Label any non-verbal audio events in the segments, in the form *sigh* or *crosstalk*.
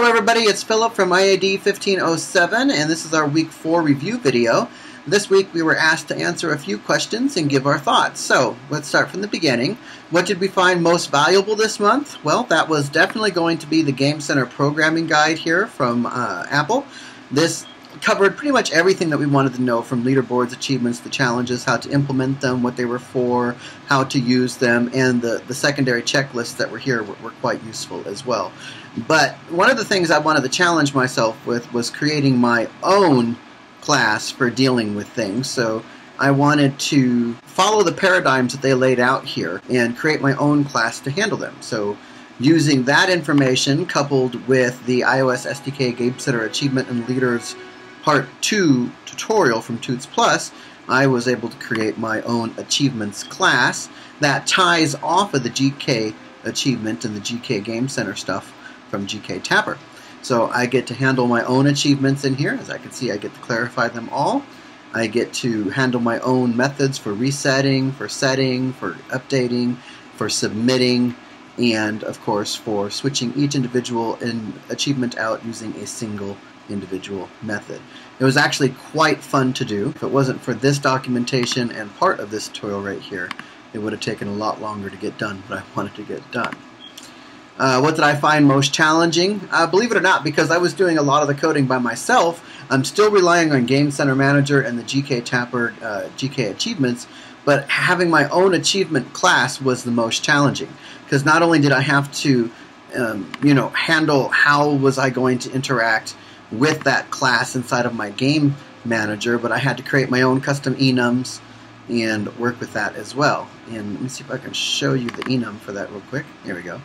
Hello everybody, it's Phillip from IAD 1507 and this is our week 4 review video. This week we were asked to answer a few questions and give our thoughts. So let's start from the beginning. What did we find most valuable this month? Well, that was definitely going to be the Game Center programming guide here from uh, Apple. This covered pretty much everything that we wanted to know from leaderboards, achievements, the challenges, how to implement them, what they were for, how to use them, and the, the secondary checklists that were here were, were quite useful as well. But one of the things I wanted to challenge myself with was creating my own class for dealing with things. So I wanted to follow the paradigms that they laid out here and create my own class to handle them. So using that information coupled with the iOS SDK Game Center Achievement and Leaders Part 2 tutorial from Tuts Plus, I was able to create my own achievements class that ties off of the GK achievement and the GK Game Center stuff from GK Tapper. So I get to handle my own achievements in here. As I can see, I get to clarify them all. I get to handle my own methods for resetting, for setting, for updating, for submitting, and of course for switching each individual in achievement out using a single individual method. It was actually quite fun to do. If it wasn't for this documentation and part of this tutorial right here, it would have taken a lot longer to get done, but I *laughs* wanted to get done. Uh, what did I find most challenging? Uh, believe it or not, because I was doing a lot of the coding by myself, I'm still relying on Game Center Manager and the GK Tapper uh, GK achievements, but having my own achievement class was the most challenging, because not only did I have to, um, you know, handle how was I going to interact with that class inside of my game manager, but I had to create my own custom enums and work with that as well. And let me see if I can show you the enum for that real quick. Here we go.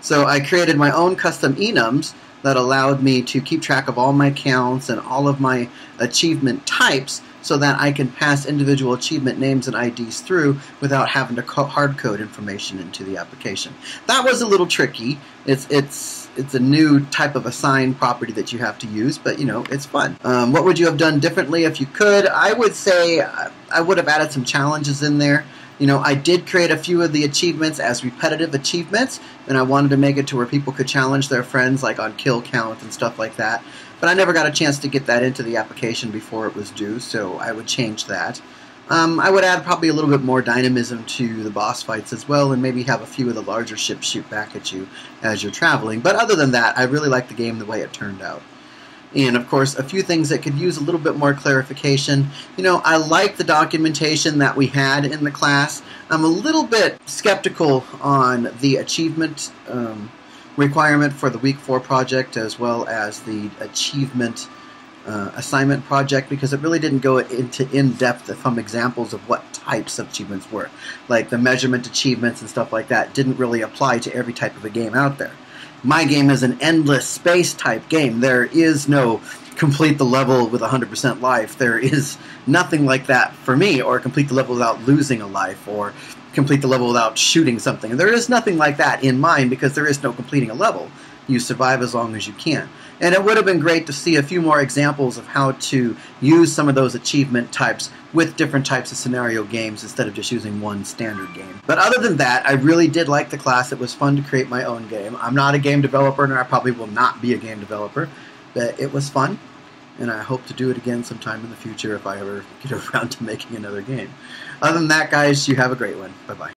So I created my own custom enums that allowed me to keep track of all my counts and all of my achievement types so that I can pass individual achievement names and IDs through without having to hard code information into the application. That was a little tricky. It's it's it's a new type of assign property that you have to use, but you know it's fun. Um, what would you have done differently if you could? I would say I would have added some challenges in there. You know, I did create a few of the achievements as repetitive achievements, and I wanted to make it to where people could challenge their friends, like on kill count and stuff like that. But I never got a chance to get that into the application before it was due, so I would change that. Um, I would add probably a little bit more dynamism to the boss fights as well, and maybe have a few of the larger ships shoot back at you as you're traveling. But other than that, I really like the game the way it turned out. And of course, a few things that could use a little bit more clarification. You know, I like the documentation that we had in the class. I'm a little bit skeptical on the achievement um, requirement for the Week 4 project as well as the achievement uh, assignment project because it really didn't go into in-depth some examples of what types of achievements were. Like the measurement achievements and stuff like that didn't really apply to every type of a game out there. My game is an endless space type game. There is no complete the level with 100% life. There is nothing like that for me, or complete the level without losing a life, or complete the level without shooting something. There is nothing like that in mine because there is no completing a level. You survive as long as you can. And it would have been great to see a few more examples of how to use some of those achievement types with different types of scenario games instead of just using one standard game. But other than that, I really did like the class. It was fun to create my own game. I'm not a game developer, and I probably will not be a game developer, but it was fun and I hope to do it again sometime in the future if I ever get *laughs* around to making another game. Other than that, guys, you have a great one. Bye bye.